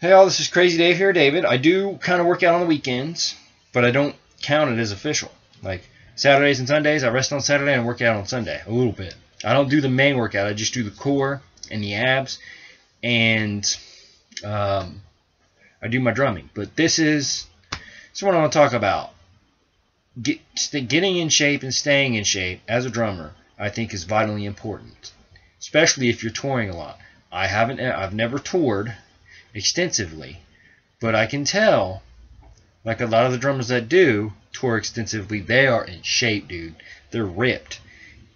Hey all, this is Krazy Dave here, David. I do kind of work out on the weekends, but I don't count it as official. Like Saturdays and Sundays, I rest on Saturday and work out on Sunday a little bit. I don't do the main workout. I just do the core and the abs, and um, I do my drumming. But this is this is what I want to talk about. Get, getting in shape and staying in shape as a drummer, I think, is vitally important, especially if you're touring a lot. I haven't, I've never toured extensively. But I can tell, like a lot of the drummers that do tour extensively, they are in shape, dude. They're ripped.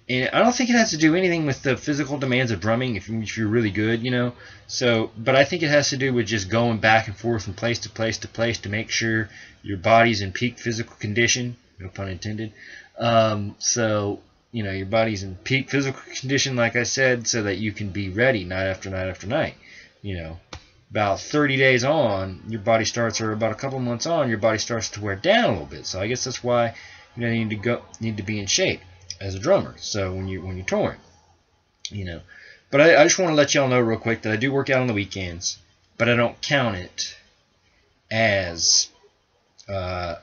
And I don't think it has to do anything with the physical demands of drumming if, if you're really good, you know. So, but I think it has to do with just going back and forth from place to place to place to make sure your body's in peak physical condition. No pun intended. Um, so, you know, your body's in peak physical condition, like I said, so that you can be ready night after night after night. You know, about 30 days on, your body starts, or about a couple months on, your body starts to wear down a little bit. So I guess that's why you, know, you need to go, need to be in shape as a drummer. So when you when you're touring, you know. But I, I just want to let y'all know real quick that I do work out on the weekends, but I don't count it as uh,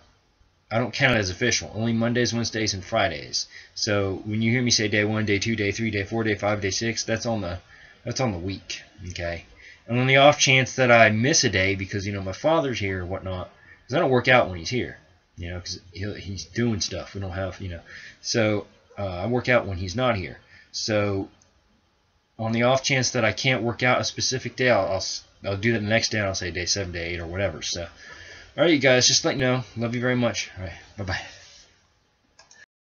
I don't count it as official. Only Mondays, Wednesdays, and Fridays. So when you hear me say day one, day two, day three, day four, day five, day six, that's on the that's on the week. Okay. And on the off chance that I miss a day because, you know, my father's here or whatnot, because I don't work out when he's here, you know, because he's doing stuff. We don't have, you know. So uh, I work out when he's not here. So on the off chance that I can't work out a specific day, I'll, I'll, I'll do that the next day. I'll say day 7, day 8, or whatever. So, all right, you guys, just let me know. Love you very much. All right, bye-bye.